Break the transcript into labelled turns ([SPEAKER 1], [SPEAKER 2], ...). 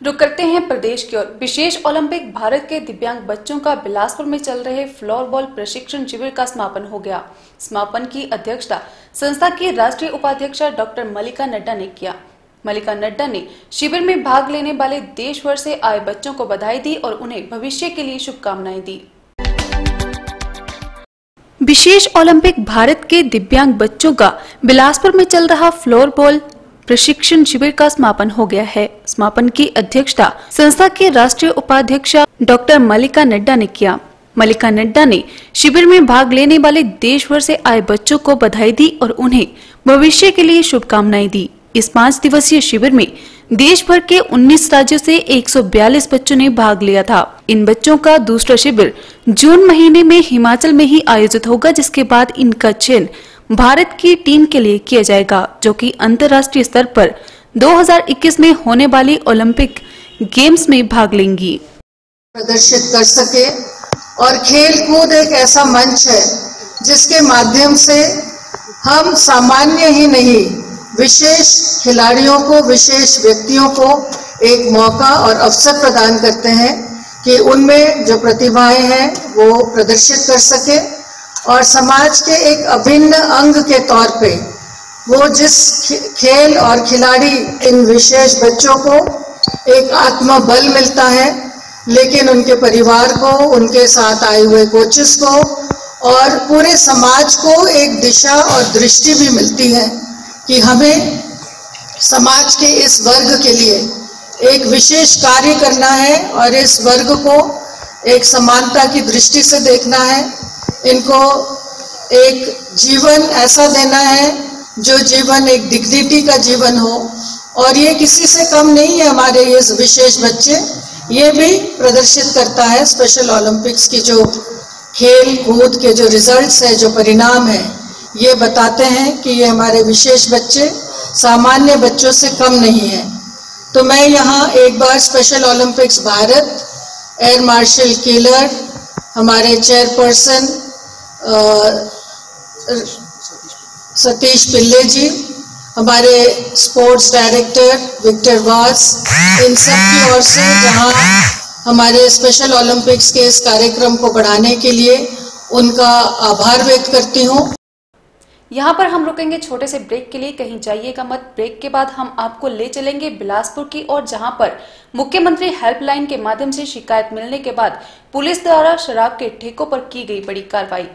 [SPEAKER 1] रुक करते हैं प्रदेश की ओर। विशेष ओलंपिक भारत के दिव्यांग बच्चों का बिलासपुर में चल रहे फ्लोर बॉल प्रशिक्षण शिविर का समापन हो गया। समापन की अध्यक्षता संस्था की राष्ट्रीय उपाध्यक्ष डॉक्टर मलिका नड्डा ने किया। मलिका नड्डा ने शिविर में भाग लेने वाले देश भर से आए बच्चों को बधाई दी और उन्हें भविष्य के लिए शुभकामनाएँ दी। विशेष ओलंपिक भारत के दिव्यांग बच्चों का बिलासपुर में चल रहा फ्लोर बॉल प्रशिक्षण शिविर का समापन हो गया है। समापन की अध्यक्षता संस्था के राष्ट्रीय उपाध्यक्ष डॉक्टर मलिका नड्डा ने किया। मलिका नड्डा ने शिविर में भाग लेने वाले देश भर से आए बच्चों को बधाई दी और उन्हें भविष्य के लिए शुभकामनाएँ दी। इस पाँच दिवसीय शिविर में देश भर के 19 राज्यों से 142 बच्चों ने भाग लिया था। इन बच्चों का दूसरा शिविर जून महीने में हिमाचल में ही आयोजित होगा, जिसके बाद इनका चयन भारत की टीम के लिए किया जाएगा, जो कि अंतर्राष्ट्रीय स्तर पर 2021 में होने वाली ओलंपिक गेम्स में भाग लेंगी।
[SPEAKER 2] प्रदर्शित कर सके। और खेल कूद एक ऐसा मंच है, जिसके माध्यम से हम सामान्य ही नहीं, विशेष खिलाड़ियों को, विशेष व्यक्तियों को एक मौका और अवसर प्रदान करते हैं कि उनमें जो प्रतिभाएँ हैं, वो प्रदर्शित कर सके। और समाज के एक अभिन्न अंग के तौर पे वो जिस खेल और खिलाड़ी इन विशेष बच्चों को एक आत्मबल मिलता है, लेकिन उनके परिवार को, उनके साथ आए हुए कोचेस को और पूरे समाज को एक दिशा और दृष्टि भी मिलती है कि हमें समाज के इस वर्ग के लिए एक विशेष कार्य करना है और इस वर्ग को एक समानता की दृष्टि से देखना है। इनको एक जीवन ऐसा देना है जो जीवन एक डिग्निटी का जीवन हो। और ये किसी से कम नहीं है हमारे ये विशेष बच्चे। ये भी प्रदर्शित करता है स्पेशल ओलंपिक्स की जो खेल कूद के जो रिजल्ट्स है, जो परिणाम है, ये बताते हैं कि ये हमारे विशेष बच्चे सामान्य बच्चों से कम नहीं है। तो मैं यहाँ एक बार special olympics Bharat air marshal Keller हमारे चेयरपर्सन सतीश पिल्ले जी, हमारे स्पोर्ट्स डायरेक्टर विक्टर वास, इन सब की ओर से जहाँ हमारे स्पेशल ओलंपिक्स के इस कार्यक्रम को बढ़ाने के लिए उनका आभार व्यक्त करती हूँ।
[SPEAKER 1] यहाँ पर हम रुकेंगे छोटे से ब्रेक के लिए, कहीं जाइएगा मत। ब्रेक के बाद हम आपको ले चलेंगे बिलासपुर की और जहाँ पर मुख्यमंत्री हेल्पलाइन के माध्यम से शिकायत मिलने के बाद पुलिस द्वारा शराब के ठेकों पर की गई बड़ी कार्रवाई।